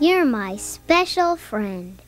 You're my special friend.